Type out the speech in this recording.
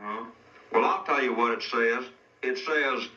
Huh? Well, I'll tell you what it says. It says,